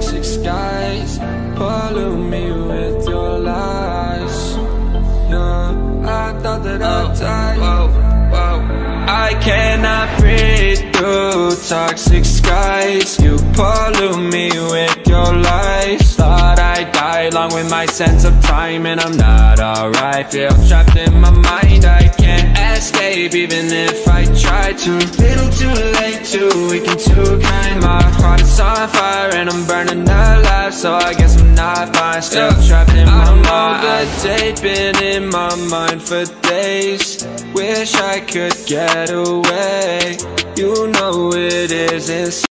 skies. Pollute me with your lies. Yeah, I thought that I'd oh, die. whoa, whoa. I cannot breathe through toxic skies. You pollute me with your lies. Thought I'd die along with my sense of time And I'm not alright. Feel trapped in my mind. I can't escape even if I try to. Little too late, too weak and too kind My fire and I'm burning alive So I guess I'm not fine. Still yeah. trapped in my mind I know the date been in my mind for days. Wish I could get away. You know it isn't